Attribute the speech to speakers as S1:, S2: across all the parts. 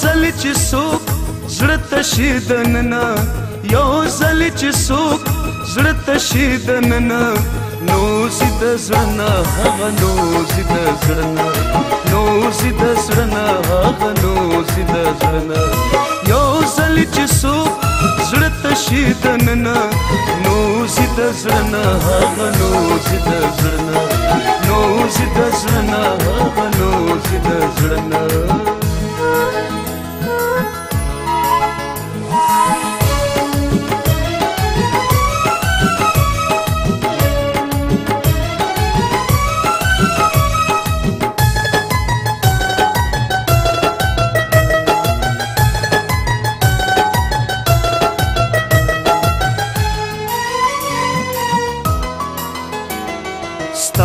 S1: ځل چې څوک زړه تشي دننه یو ځل چې څوک زړه تشي دننه نو سید زړه هغه نو سید زړه نو سید زړه هغه نو سید زړه یو ځل چې څوک زړه تشي دننه نو سید زړه هغه نو سید زړه نو سید زړه هغه نو سید زړه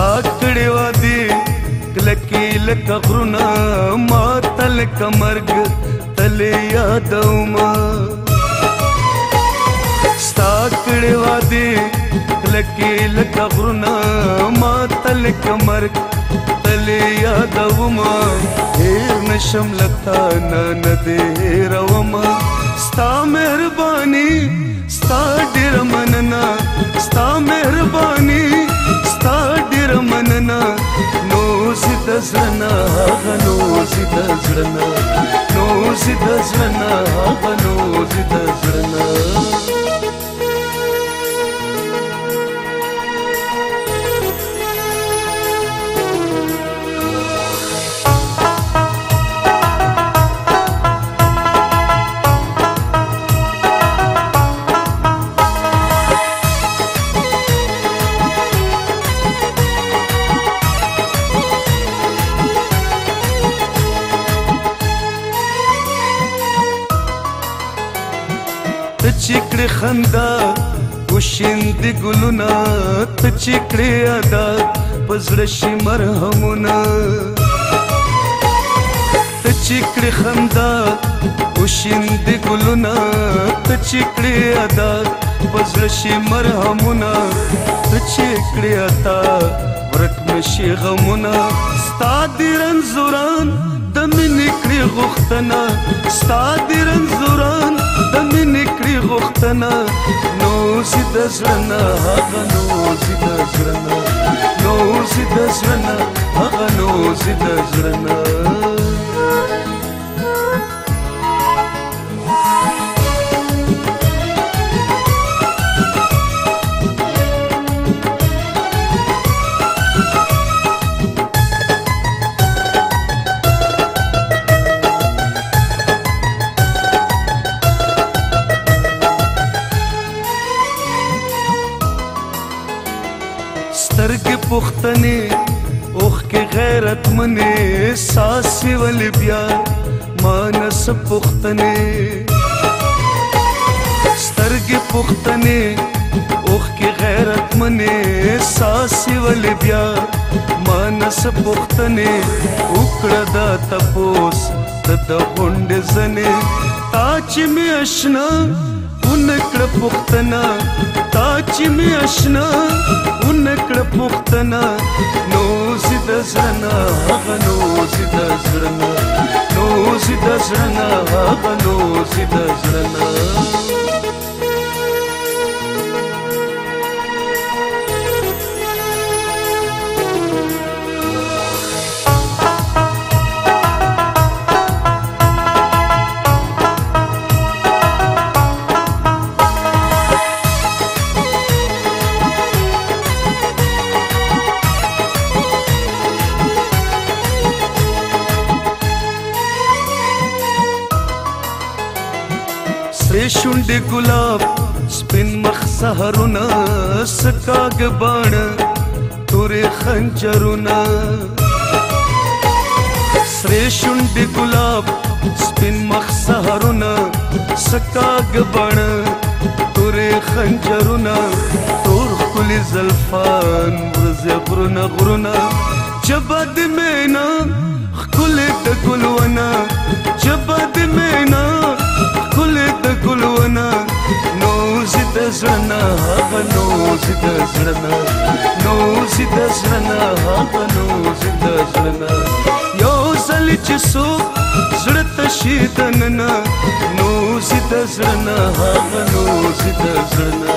S1: تا کړي ودی کلکی لکه غرونه ما تل کمرګ تل یادوما ستا کړي ودی کلکی لکه غرونه ما تل کمرګ تل یادوما هیر نشم لتا نه نه دې روما ستا مهرباني ستا ډیر مننه ستا مهرباني ډېر مننه نو سید زړنا غنو سید زړنا نو سید زړنا غنو سید زړنا ته چې کړې خندا وشیندې ګلونه ته چې کړې ادا پزړه شي مرهمونه ته چې کړې خندا وشیندې ګلونه ته چې کړې ادا پزړه شي مرهمونه ته چې کړې ادا ورک مشي غمونه ستا د رنځوران د منې کړې غوښتنه ستا د رنځوران د منې کړې غوښتنه نو سي د زړه نه هغه نو سي د زړه نه نو سي د زړه نه هغه نو سي د زړه نه سترګې پختنې اوخ کې غیرت منې ساس ول بیا مانس پختنې سترګې پختنې اوخ کې غیرت منې ساس ول بیا مانس پختنې وکړه دا تپوس د غونډ زنه تا چې مې آشنا ونکړه پختنا تا چې می آشنا ونکړه پختنا نو سید زړنا غنو سید زړنا نو سید زړنا غنو سید زړنا د شونډې ګلاب سپین مخ سحرونه سکاګ باڼه تورې خنجرونه سرې شونډې ګلاب سپین مخ سحرونه سکاګ باڼه تورې خنجرونه تور خل زلفان ورځ غرونه غرونه جبد مینا خل د ګلونه جبد مینا زید زړنا نو زید زړنا نو زید زړنا یو سل چې سو زړه تشي دننا نو زید زړنا نو زید زړنا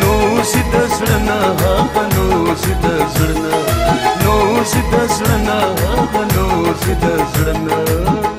S1: نو زید زړنا نو زید زړنا نو زید زړنا نو زید زړنا